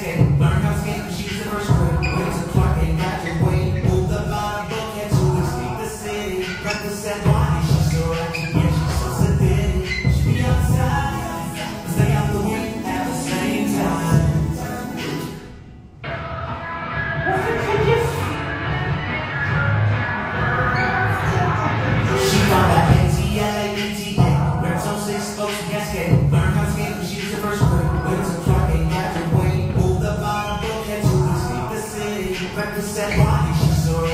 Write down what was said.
Learn how skin she's the first one. Went to Clark and got your way. Move the body, book had to the city. Represent But the sad body, she's so